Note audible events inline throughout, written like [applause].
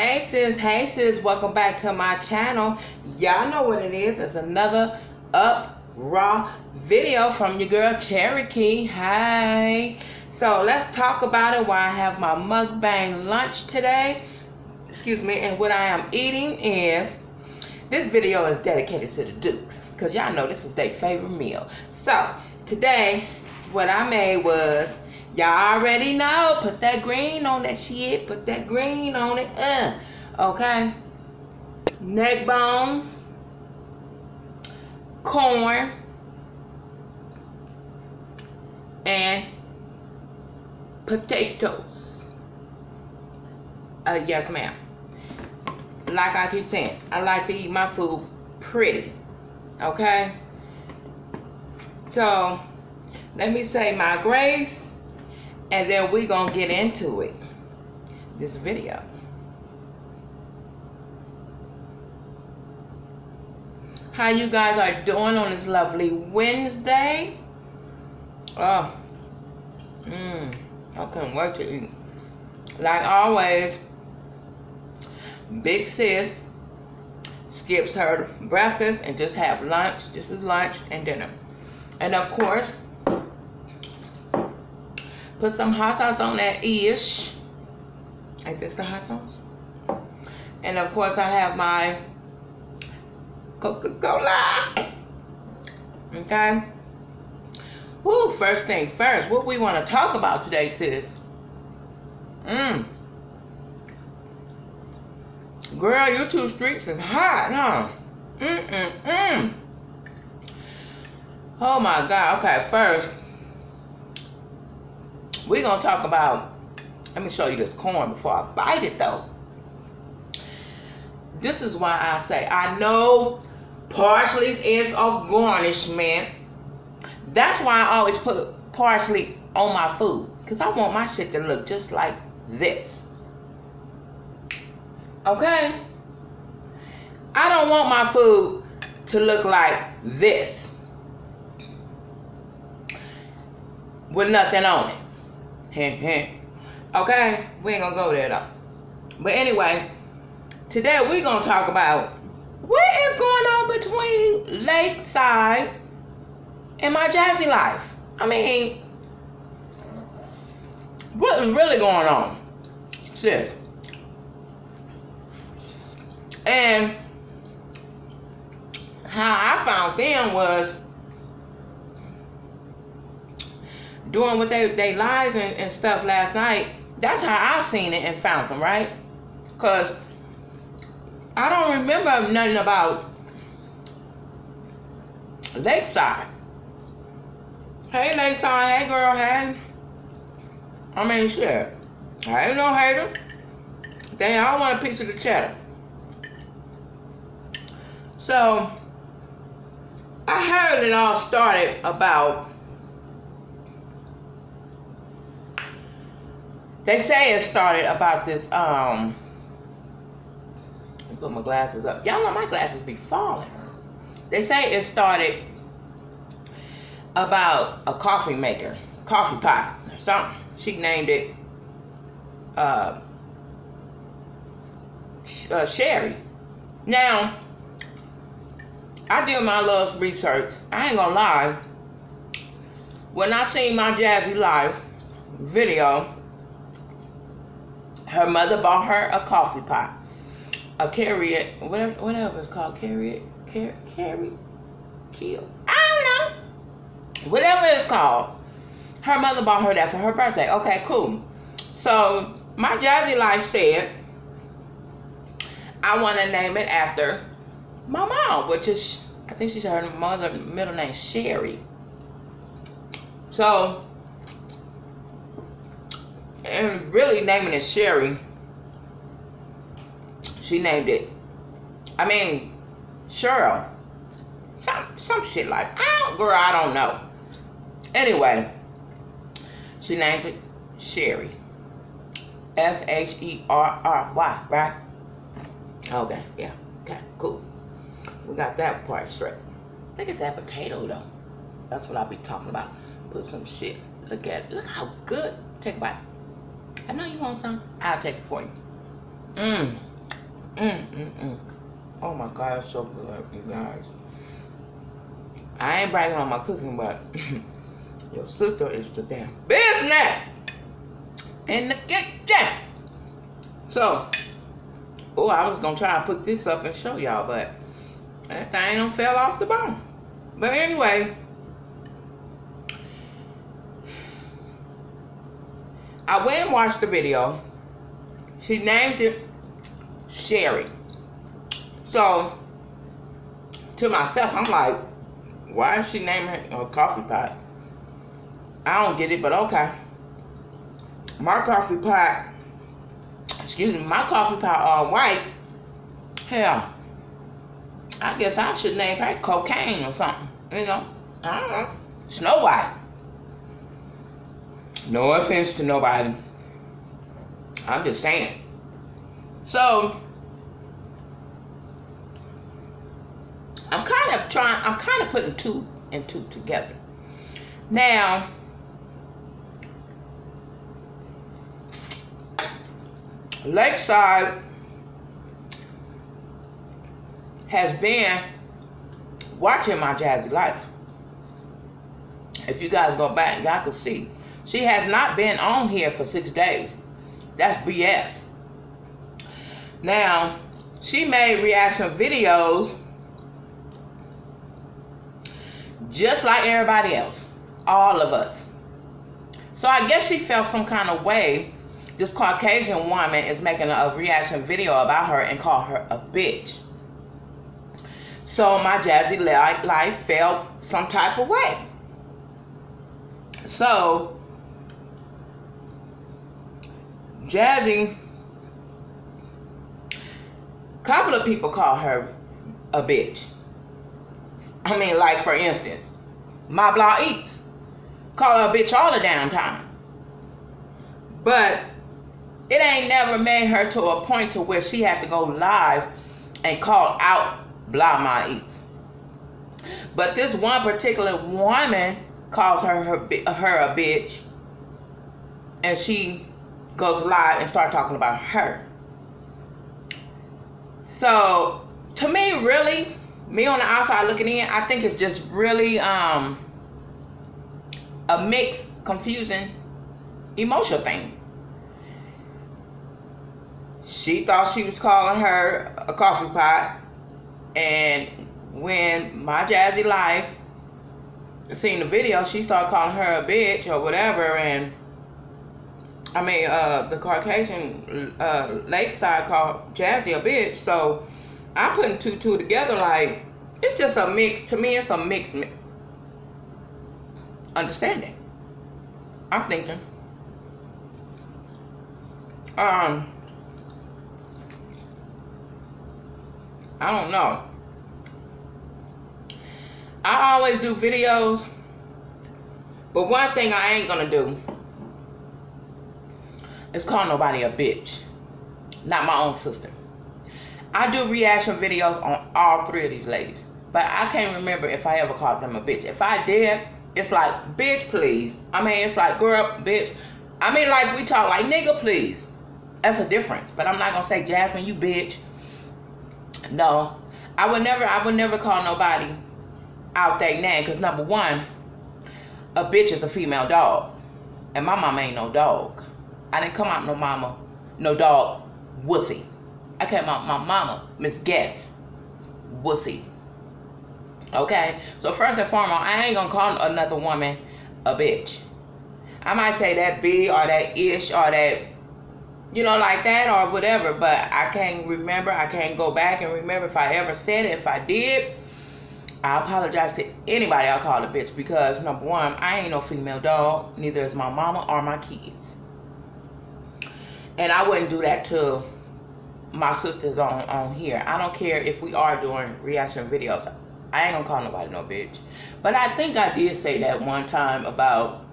Hey sis, hey sis, welcome back to my channel. Y'all know what it is. It's another up raw video from your girl Cherokee. Hi. So let's talk about it while I have my mukbang lunch today. Excuse me, and what I am eating is this video is dedicated to the Dukes. Cause y'all know this is their favorite meal. So today what I made was Y'all already know. Put that green on that shit. Put that green on it. Uh. Okay. Neck bones. Corn. And potatoes. Uh, yes, ma'am. Like I keep saying, I like to eat my food pretty. Okay? So, let me say my grace and then we're gonna get into it. This video. How you guys are doing on this lovely Wednesday? Oh mm, I couldn't wait to eat. Like always big sis skips her breakfast and just have lunch. This is lunch and dinner. And of course Put some hot sauce on that ish. Like this the hot sauce. And of course I have my Coca-Cola. Okay. Woo, first thing first, what we want to talk about today, sis. Mmm. Girl, YouTube streets is hot, huh? Mm-mm-mm. Oh my God. Okay, first, we're going to talk about, let me show you this corn before I bite it though. This is why I say, I know parsley is a garnishment. That's why I always put parsley on my food. Because I want my shit to look just like this. Okay? I don't want my food to look like this. With nothing on it. Okay, we ain't gonna go there though. But anyway, today we're gonna talk about what is going on between Lakeside and my Jazzy life. I mean, what is really going on? Sis. And how I found them was doing what they they lives and, and stuff last night, that's how I seen it and found them, right? Cause I don't remember nothing about Lakeside. Hey Lakeside, hey girl, hey. I mean shit. I ain't no hater. They all want a piece of the cheddar. So I heard it all started about They say it started about this, um, put my glasses up. Y'all know my glasses be falling. They say it started about a coffee maker, coffee pot or something. She named it uh, uh, Sherry. Now, I did my little research. I ain't gonna lie. When I seen my Jazzy Life video, her mother bought her a coffee pot, a carrier, whatever, whatever it's called, carrier, carry, carry, kill. I don't know. Whatever it's called. Her mother bought her that for her birthday. Okay, cool. So my Jazzy Life said, I want to name it after my mom, which is, I think she's her mother middle name Sherry. So and really naming it Sherry, she named it. I mean, Cheryl. Some some shit like I don't girl, I don't know. Anyway, she named it Sherry. S H E R R Y, right? Okay, yeah. Okay, cool. We got that part straight. Look at that potato though. That's what I'll be talking about. Put some shit. Look at it. Look how good. Take a bite. I know you want some. I'll take it for you. Mmm. Mm, mm, mm. Oh my God, it's so good, you guys. I ain't bragging on my cooking, but [laughs] your sister is the damn business in the kitchen. So, oh, I was gonna try and put this up and show y'all, but that thing don't fell off the bone. But anyway, I went and watched the video. She named it Sherry. So, to myself, I'm like, why is she naming a coffee pot? I don't get it, but okay. My coffee pot, excuse me, my coffee pot all white. Hell, I guess I should name her cocaine or something. You know, I don't know. Snow White. No offense to nobody. I'm just saying. So, I'm kind of trying, I'm kind of putting two and two together. Now, Lakeside has been watching my jazzy life. If you guys go back, y'all can see. She has not been on here for six days. That's BS. Now, she made reaction videos just like everybody else. All of us. So I guess she felt some kind of way this Caucasian woman is making a reaction video about her and call her a bitch. So my jazzy life felt some type of way. So Jazzy, couple of people call her a bitch. I mean, like for instance, my blog eats. Call her a bitch all the damn time. But it ain't never made her to a point to where she had to go live and call out blah my eats. But this one particular woman calls her her, her a bitch and she goes live and start talking about her. So to me, really, me on the outside looking in, I think it's just really um a mixed, confusing, emotional thing. She thought she was calling her a coffee pot, and when my jazzy life seen the video, she started calling her a bitch or whatever, and I mean, uh, the Caucasian uh, Lakeside called Jazzy a bitch. So I'm putting two two together. Like it's just a mix. To me, it's a mix. Understanding. I'm thinking. Um. I don't know. I always do videos, but one thing I ain't gonna do is call nobody a bitch. Not my own sister. I do reaction videos on all three of these ladies. But I can't remember if I ever called them a bitch. If I did, it's like, bitch, please. I mean, it's like, girl, bitch. I mean, like, we talk like, nigga, please. That's a difference. But I'm not going to say, Jasmine, you bitch. No. I would never, I would never call nobody out that name. Because number one, a bitch is a female dog. And my mama ain't no dog. I didn't come out no mama, no dog, wussy. I came out my mama, Miss Guess, wussy. Okay? So first and foremost, I ain't gonna call another woman a bitch. I might say that B or that ish or that, you know, like that or whatever, but I can't remember. I can't go back and remember if I ever said it. If I did, I apologize to anybody I call a bitch because number one, I ain't no female dog. Neither is my mama or my kids. And I wouldn't do that to my sisters on, on here. I don't care if we are doing reaction videos. I ain't gonna call nobody no bitch. But I think I did say that one time about,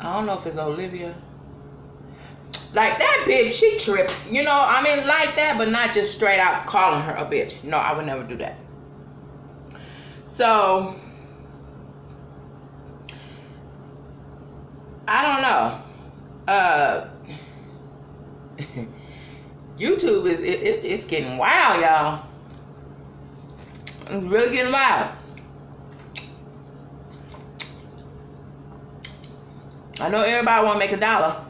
I don't know if it's Olivia. Like that bitch, she tripped. You know, I mean like that, but not just straight out calling her a bitch. No, I would never do that. So, I don't know uh [laughs] YouTube is it, it, it's getting wild, y'all. It's really getting wild. I know everybody want to make a dollar.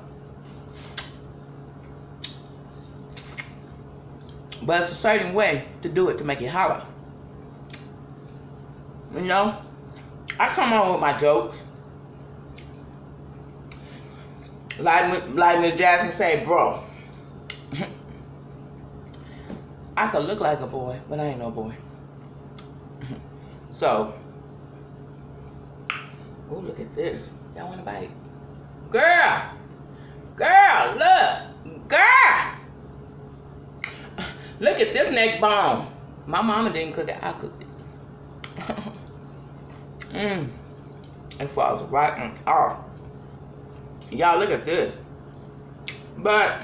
But it's a certain way to do it to make it holler. You know? I come on with my jokes. Like, like Miss Jasmine say, bro. I could look like a boy, but I ain't no boy. so, oh, look at this. Y'all want to bite? Girl! Girl, look! Girl! Look at this neck bone. My mama didn't cook it. I cooked it. Mmm. It falls right off. Y'all look at this. But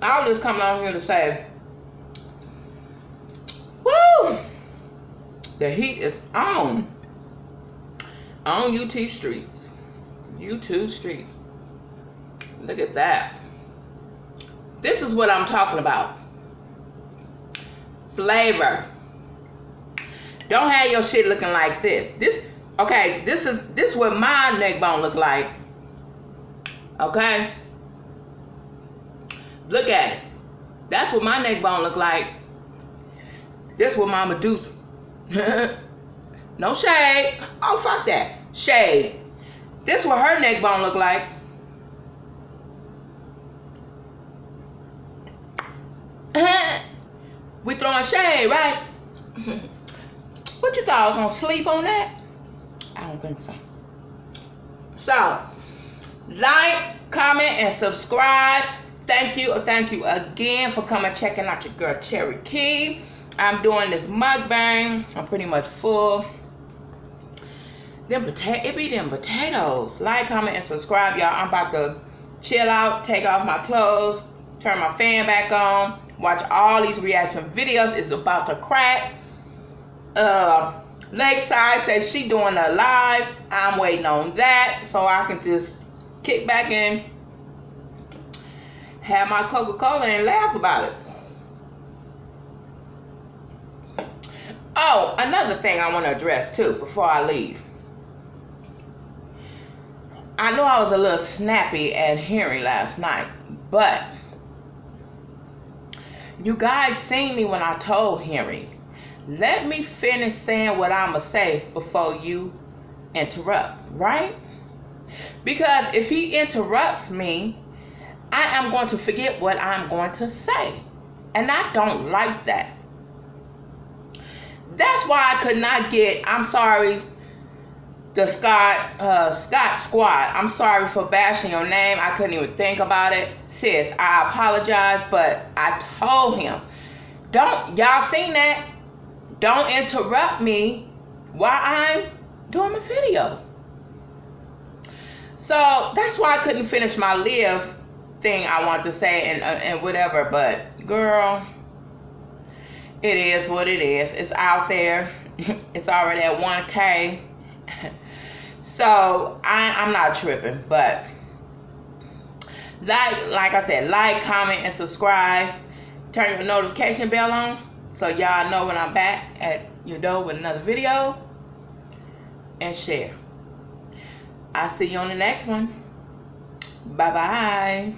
I was just coming on here to say, woo! The heat is on. On YouTube streets. YouTube streets. Look at that. This is what I'm talking about. Flavor. Don't have your shit looking like this. This okay, this is this what my neck bone look like. Okay? Look at it. That's what my neck bone look like. This what Mama Medusa. [laughs] no shade. Oh fuck that. Shade. This what her neck bone look like. [laughs] we throwing shade, right? [laughs] what you thought I was gonna sleep on that? I don't think so. So, like, comment, and subscribe. Thank you, thank you again for coming checking out your girl Cherokee. I'm doing this mukbang. I'm pretty much full. Them potato, it be them potatoes. Like, comment, and subscribe, y'all. I'm about to chill out, take off my clothes, turn my fan back on, watch all these reaction videos. It's about to crack. Uh, Lakeside says she doing a live. I'm waiting on that so I can just kick back and have my Coca-Cola and laugh about it. Oh, another thing I want to address too before I leave. I know I was a little snappy at Henry last night, but you guys seen me when I told Henry let me finish saying what I'm going to say before you interrupt, right? Because if he interrupts me, I am going to forget what I'm going to say. And I don't like that. That's why I could not get, I'm sorry, the Scott uh, Scott Squad. I'm sorry for bashing your name. I couldn't even think about it. Sis, I apologize, but I told him, don't, y'all seen that? Don't interrupt me while I'm doing my video. So that's why I couldn't finish my live thing I wanted to say and, uh, and whatever. But girl, it is what it is. It's out there. [laughs] it's already at 1K. [laughs] so I, I'm not tripping. But like, like I said, like, comment, and subscribe. Turn your notification bell on so y'all know when I'm back at your door with another video. And share. I'll see you on the next one. Bye-bye.